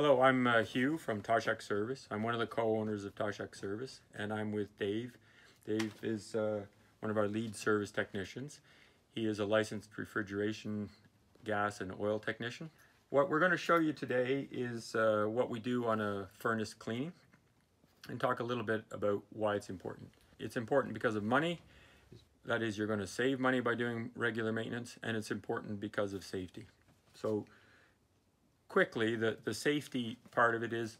Hello, I'm uh, Hugh from Toshack Service. I'm one of the co-owners of Toshack Service, and I'm with Dave. Dave is uh, one of our lead service technicians. He is a licensed refrigeration, gas, and oil technician. What we're going to show you today is uh, what we do on a furnace cleaning and talk a little bit about why it's important. It's important because of money, that is you're going to save money by doing regular maintenance, and it's important because of safety. So quickly, the, the safety part of it is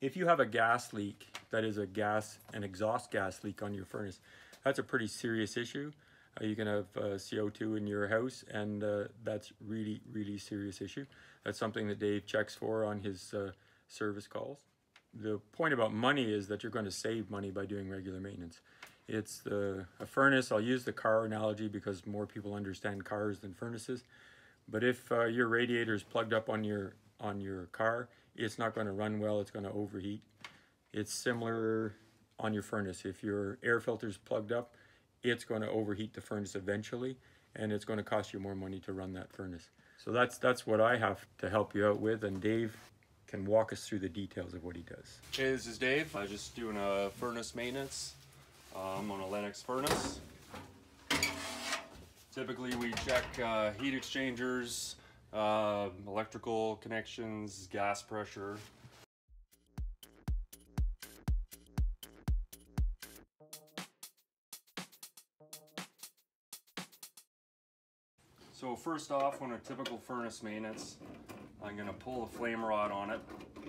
if you have a gas leak, that is a gas, an exhaust gas leak on your furnace, that's a pretty serious issue. Uh, you can have uh, CO2 in your house, and uh, that's really, really serious issue. That's something that Dave checks for on his uh, service calls. The point about money is that you're going to save money by doing regular maintenance. It's the, a furnace, I'll use the car analogy because more people understand cars than furnaces. But if uh, your radiator is plugged up on your on your car, it's not going to run well. It's going to overheat. It's similar on your furnace. If your air filter is plugged up, it's going to overheat the furnace eventually, and it's going to cost you more money to run that furnace. So that's that's what I have to help you out with, and Dave can walk us through the details of what he does. Hey, this is Dave. I'm just doing a furnace maintenance um, on a Lennox furnace. Typically we check uh, heat exchangers, uh, electrical connections, gas pressure. So first off, on a typical furnace maintenance, I'm going to pull the flame rod on it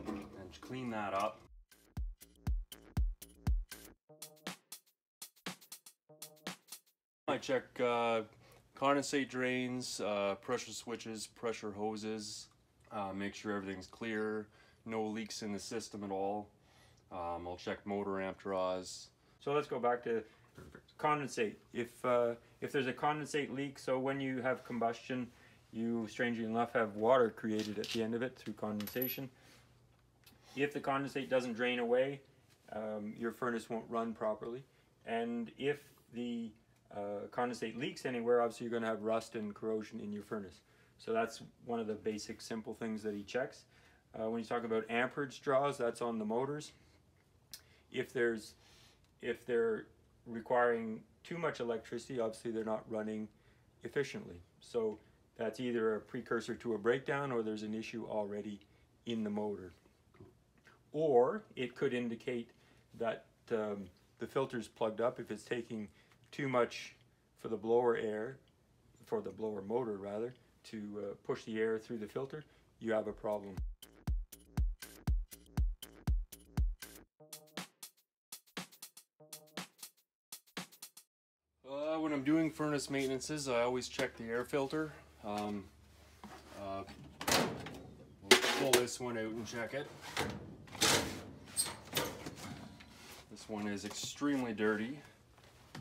and clean that up. I check uh, condensate drains, uh, pressure switches, pressure hoses, uh, make sure everything's clear, no leaks in the system at all. Um, I'll check motor amp draws. So let's go back to condensate. If uh, if there's a condensate leak, so when you have combustion, you strangely enough have water created at the end of it through condensation. If the condensate doesn't drain away, um, your furnace won't run properly. And if the uh, condensate leaks anywhere, obviously you're going to have rust and corrosion in your furnace. So that's one of the basic simple things that he checks. Uh, when you talk about amperage draws, that's on the motors. If there's if they're requiring too much electricity, obviously they're not running efficiently. So that's either a precursor to a breakdown or there's an issue already in the motor. Or it could indicate that um, the filter's plugged up if it's taking too much for the blower air, for the blower motor rather, to uh, push the air through the filter, you have a problem. Uh, when I'm doing furnace maintenances, I always check the air filter. Um, uh, we'll pull this one out and check it. This one is extremely dirty.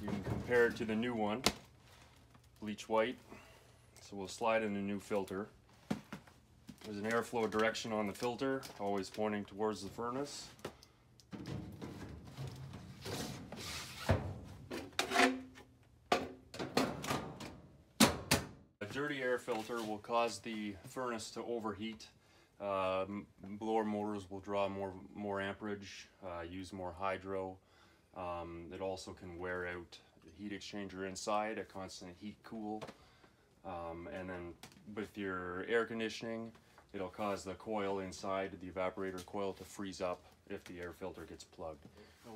You can compare it to the new one, bleach white. So we'll slide in a new filter. There's an airflow direction on the filter, always pointing towards the furnace. A dirty air filter will cause the furnace to overheat. Uh, blower motors will draw more, more amperage, uh, use more hydro. Um, it also can wear out the heat exchanger inside, a constant heat cool. Um, and then with your air conditioning, it'll cause the coil inside, the evaporator coil to freeze up if the air filter gets plugged.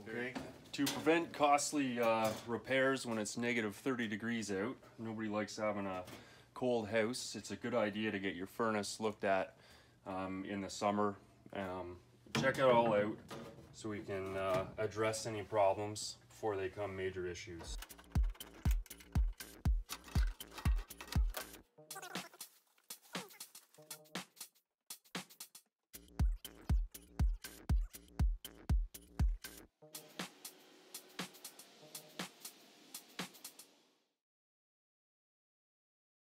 Okay. To prevent costly uh, repairs when it's negative 30 degrees out, nobody likes having a cold house. It's a good idea to get your furnace looked at um, in the summer. Um, check it all out so we can uh, address any problems before they become major issues.